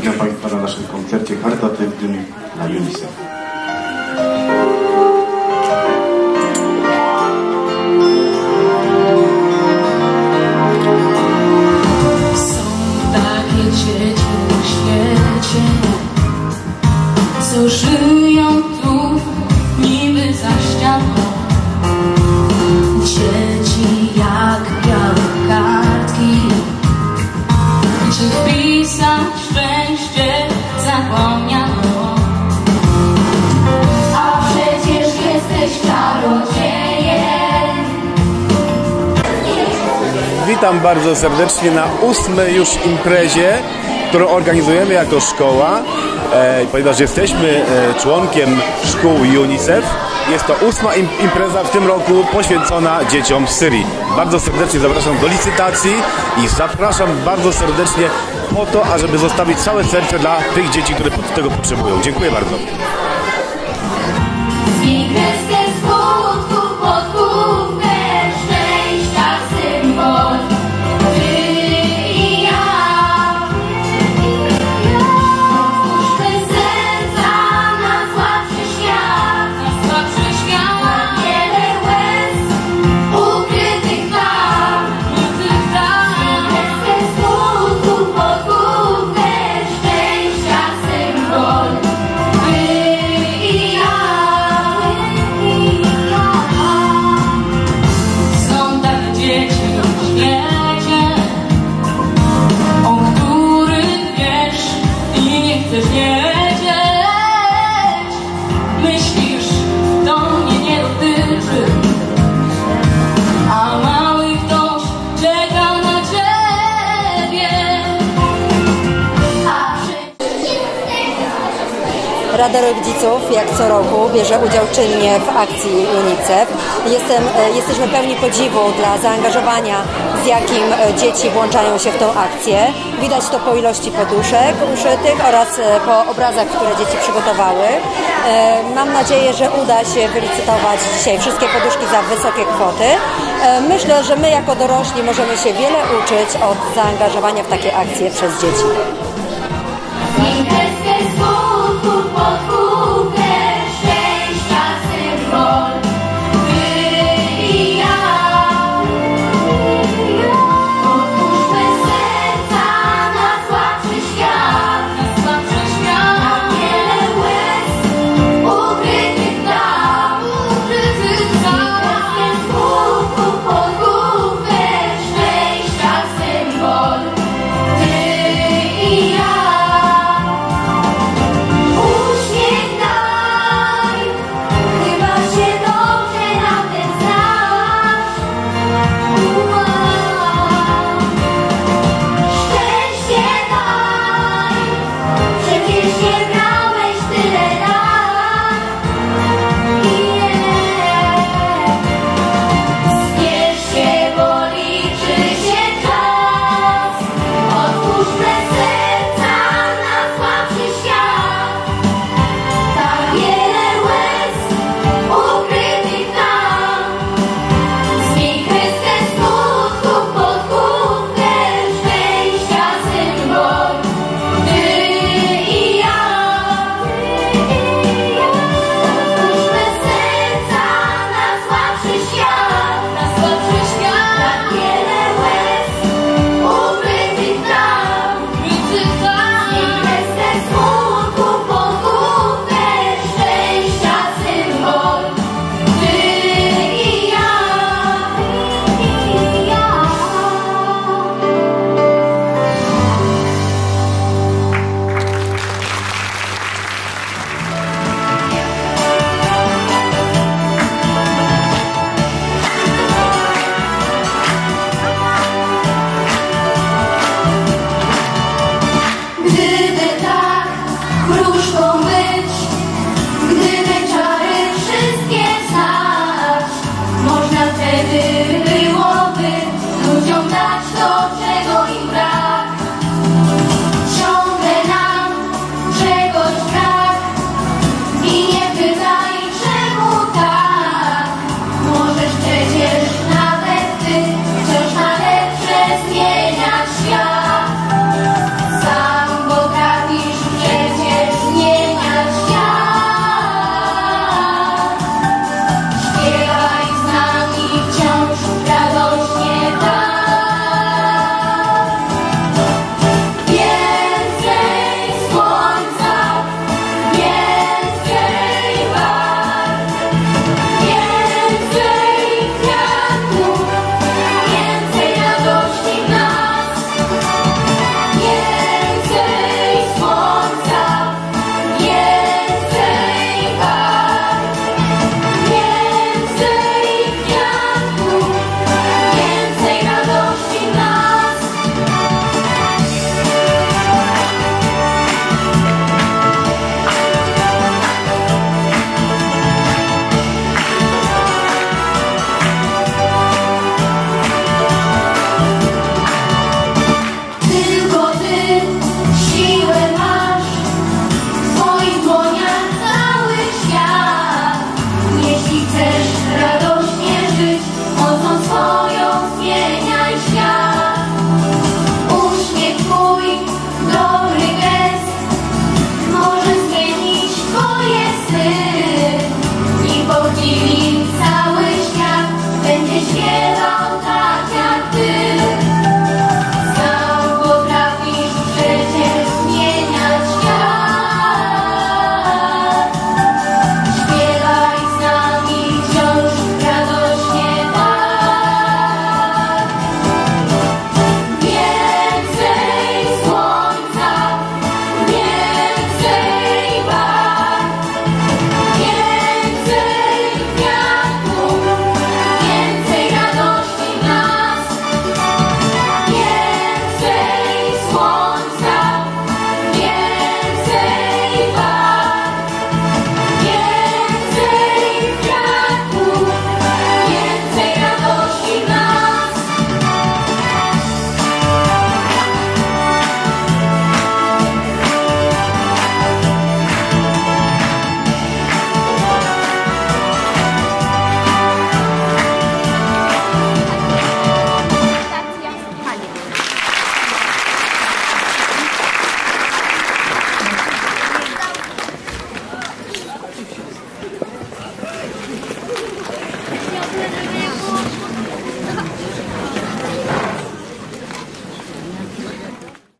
Witam Państwa na naszym koncercie charytatywnym na UNICEF. Co żyją tu niby za ścianą. Dzieci jak białe kartki, czy wpisać Witam bardzo serdecznie na ósmej już imprezie, którą organizujemy jako szkoła. E, ponieważ jesteśmy e, członkiem szkół UNICEF, jest to ósma im, impreza w tym roku poświęcona dzieciom z Syrii. Bardzo serdecznie zapraszam do licytacji i zapraszam bardzo serdecznie po to, ażeby zostawić całe serce dla tych dzieci, które tego potrzebują. Dziękuję bardzo. Rada Rodziców, jak co roku, bierze udział czynnie w akcji UNICEF. Jestem, e, jesteśmy pełni podziwu dla zaangażowania, z jakim e, dzieci włączają się w tą akcję. Widać to po ilości poduszek uszytych oraz e, po obrazach, które dzieci przygotowały. Mam nadzieję, że uda się wylicytować dzisiaj wszystkie poduszki za wysokie kwoty. Myślę, że my jako dorośli możemy się wiele uczyć od zaangażowania w takie akcje przez dzieci. walk.